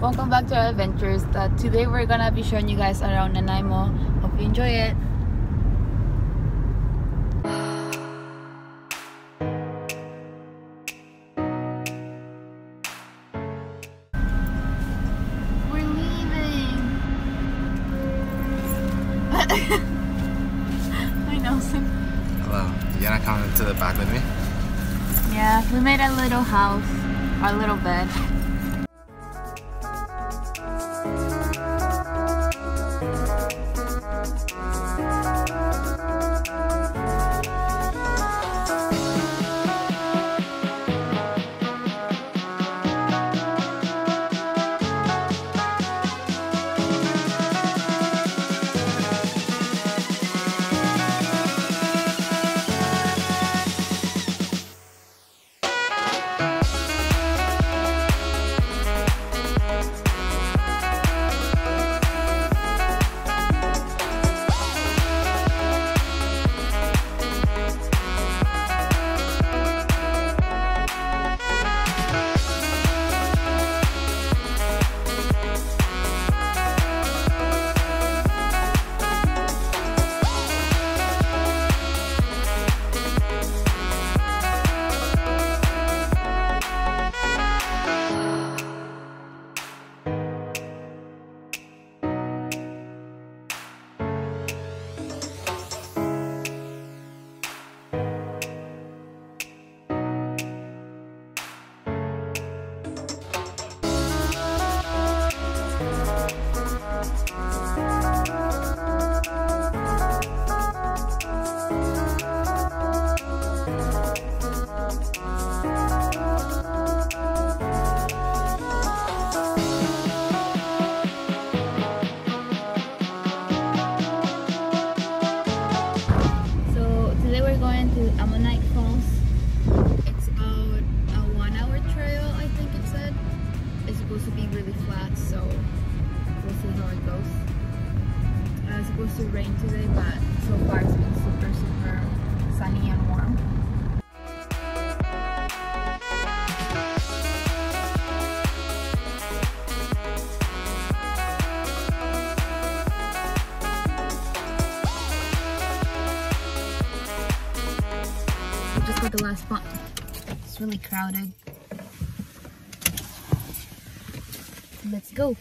welcome back to our adventures. Uh, today we're gonna be showing you guys around Nanaimo. Hope you enjoy it. We're leaving. Hi Nelson. Hello. You gonna come to the back with me? Yeah, we made a little house, our little bed. How. Uh, it's supposed to rain today, but so far it's been super, super sunny and warm. Just got the last spot. It's really crowded. Let's go.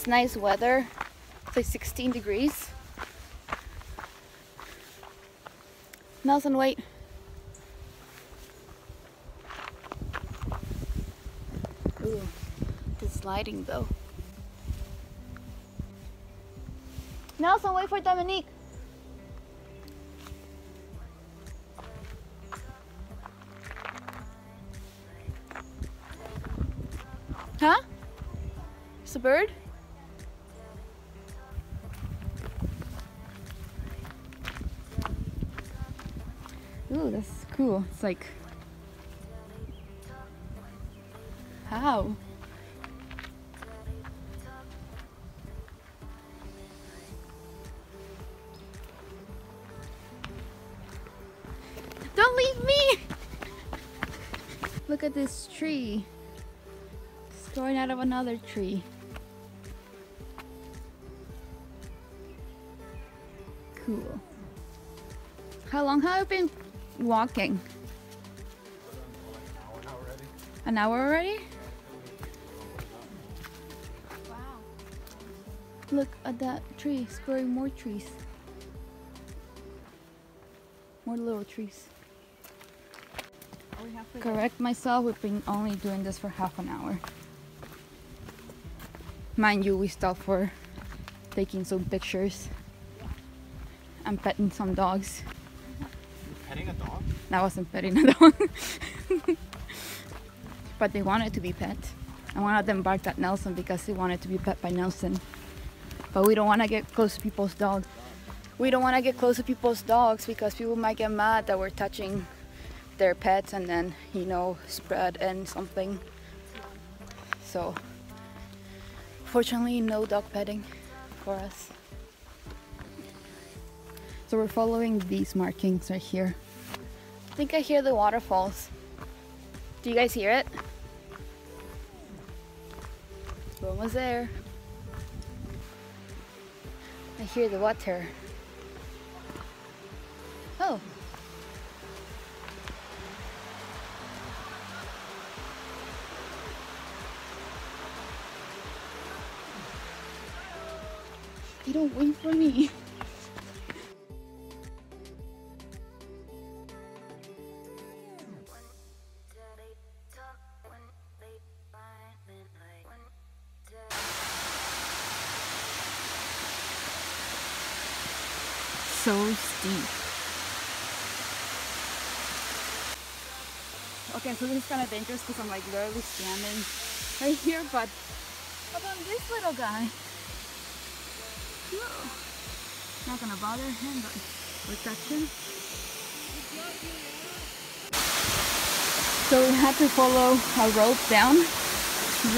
It's nice weather. It's like 16 degrees. Nelson, wait. Ooh, it's sliding though. Nelson, wait for Dominique. Huh? It's a bird? That's cool. It's like. How? Don't leave me! Look at this tree. It's Growing out of another tree. Cool. How long have you been walking? An hour already? Wow. Look at that tree, it's growing more trees. More little trees. Correct myself, we've been only doing this for half an hour. Mind you, we stopped for taking some pictures and petting some dogs. That wasn't petting a dog. but they wanted to be pet. And one of them barked at Nelson because he wanted to be pet by Nelson. But we don't want to get close to people's dogs. We don't want to get close to people's dogs because people might get mad that we're touching their pets and then, you know, spread and something. So, fortunately, no dog petting for us. So we're following these markings right here. I think I hear the waterfalls. Do you guys hear it? We're almost there. I hear the water. Oh. They don't wait for me. so steep. Okay, so this is kind of dangerous because I'm like literally standing right here, but about this little guy? Whoa. Not gonna bother him, but we're touching. So we had to follow a rope down.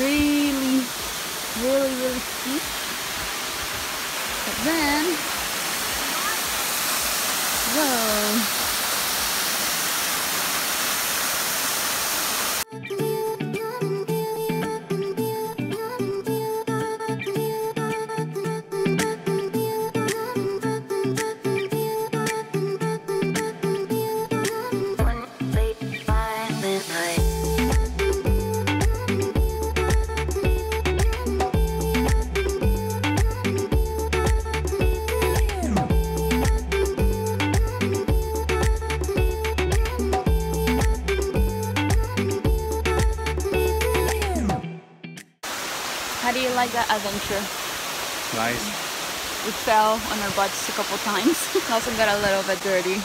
Really, really, really steep. But then Whoa. How do you like that adventure? Nice. We fell on our butts a couple times. also got a little bit dirty.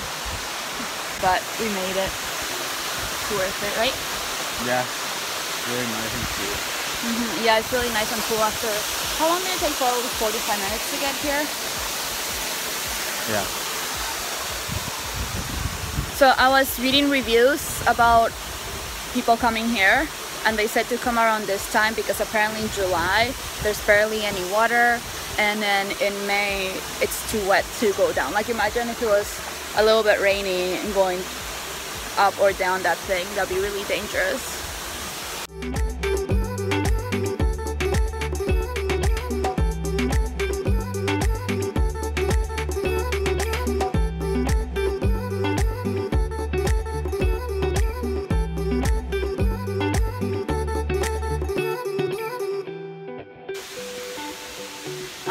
But we made it. It's worth it, right? Yeah. Really nice and cool. hmm Yeah, it's really nice and cool after. How long did it take? Probably 45 minutes to get here. Yeah. So I was reading reviews about people coming here and they said to come around this time because apparently in July there's barely any water and then in May it's too wet to go down. Like imagine if it was a little bit rainy and going up or down that thing, that'd be really dangerous.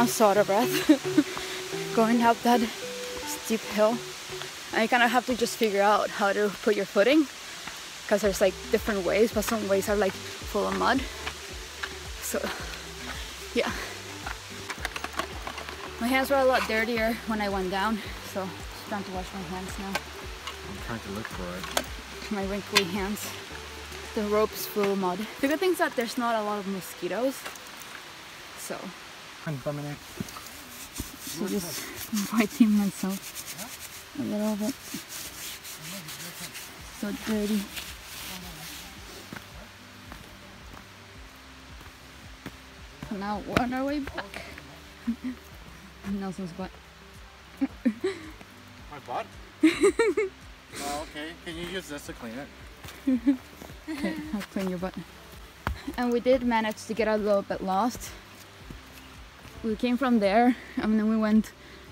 I'm so out of breath going up that steep hill. And you kind of have to just figure out how to put your footing because there's like different ways, but some ways are like full of mud. So, yeah. My hands were a lot dirtier when I went down, so it's time to wash my hands now. I'm trying to look for it. My wrinkly hands. The rope's full of mud. The good thing is that there's not a lot of mosquitoes. So. So just wiping myself a little bit. So dirty. So now we're on our way back. Nelson's butt. My butt? oh, okay. Can you use this to clean it? Okay, I'll clean your butt. and we did manage to get a little bit lost. We came from there and then we went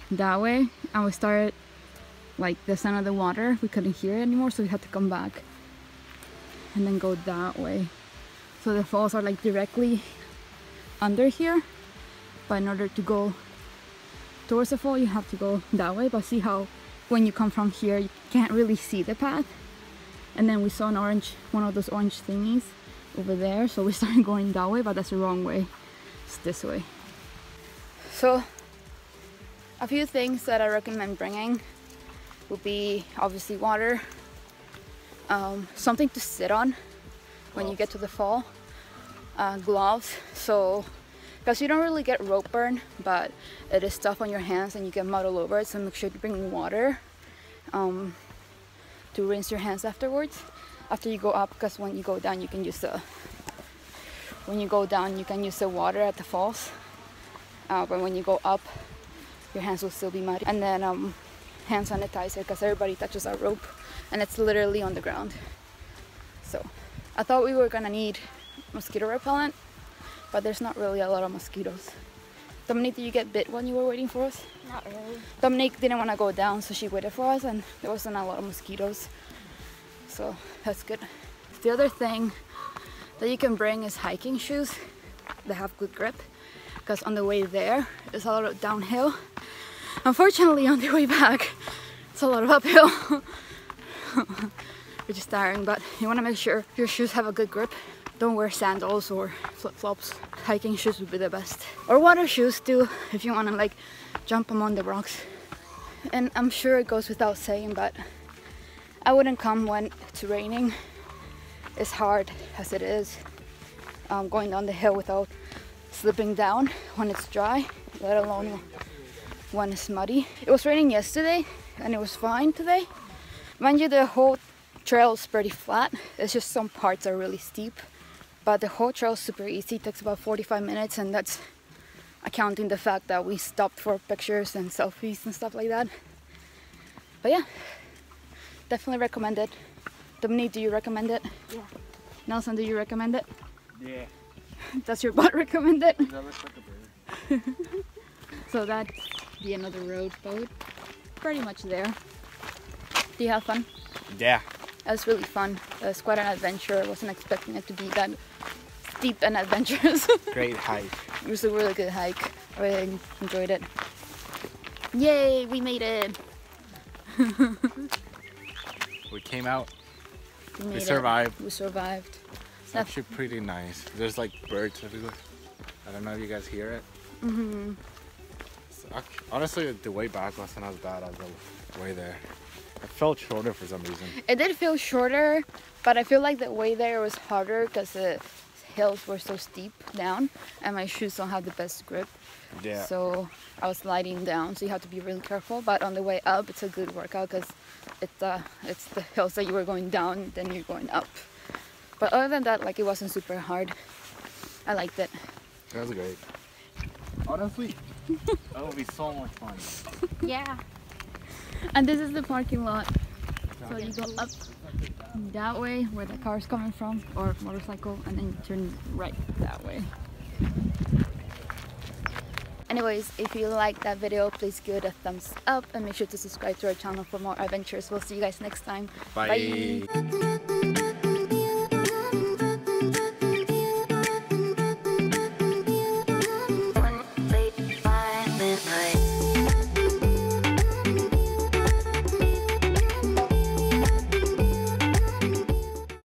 that way and we started like the sound of the water. We couldn't hear it anymore, so we had to come back and then go that way. So the falls are like directly under here, but in order to go towards the fall, you have to go that way. But see how when you come from here, you can't really see the path. And then we saw an orange, one of those orange thingies over there, so we started going that way, but that's the wrong way. It's this way. So, a few things that I recommend bringing would be obviously water, um, something to sit on when you get to the fall, uh, gloves, so because you don't really get rope burn, but it is tough on your hands and you get mud all over it, so make sure to bring water um, to rinse your hands afterwards. After you go up because when you go down you can use the when you go down you can use the water at the falls uh, but when you go up your hands will still be muddy and then um, hand sanitizer because everybody touches our rope and it's literally on the ground so I thought we were gonna need mosquito repellent but there's not really a lot of mosquitoes Dominique, did you get bit when you were waiting for us? Not really. Dominique didn't want to go down, so she waited for us, and there wasn't a lot of mosquitoes. So that's good. The other thing that you can bring is hiking shoes that have good grip, because on the way there, it's a lot of downhill. Unfortunately, on the way back, it's a lot of uphill, which is tiring, but you want to make sure your shoes have a good grip. Don't wear sandals or flip-flops. Hiking shoes would be the best. Or water shoes too, if you want to like jump among the rocks. And I'm sure it goes without saying, but I wouldn't come when it's raining. It's hard as it is um, going down the hill without slipping down when it's dry, let alone when it's muddy. It was raining yesterday and it was fine today. Mind you, the whole trail is pretty flat. It's just some parts are really steep. But the whole trail is super easy. It takes about 45 minutes and that's accounting the fact that we stopped for pictures and selfies and stuff like that. But yeah, definitely recommend it. Dominique, do you recommend it? Yeah. Nelson, do you recommend it? Yeah. Does your butt recommend it? That looks like a bird. So that's the end of the road boat. Pretty much there. Do you have fun? Yeah. It was really fun. It was quite an adventure. I wasn't expecting it to be that steep and adventurous. Great hike. it was a really good hike. I really enjoyed it. Yay, we made it. We came out. We, made it. survived. We survived. It's actually pretty nice. There's like birds everywhere. I don't know if you guys hear it. hmm It's Honestly, the way back wasn't as bad as the way there. It felt shorter for some reason. It did feel shorter, but I feel like the way there was harder because the hills were so steep down and my shoes don't have the best grip. Yeah. So I was sliding down, so you have to be really careful. But on the way up, it's a good workout because it's uh, it's the hills that you were going down, then you're going up. But other than that, like it wasn't super hard. I liked it. That was great. Honestly, that would be so much fun. Yeah. And this is the parking lot. So you go up that way where the car's coming from, or motorcycle, and then you turn right that way. Anyways, if you like that video, please give it a thumbs up and make sure to subscribe to our channel for more adventures. We'll see you guys next time. Bye. Bye.